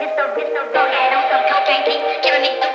Mr. Mr. Mr. Mr. Mr. Mr. Mr. Mr. Mr. Mr. Mr.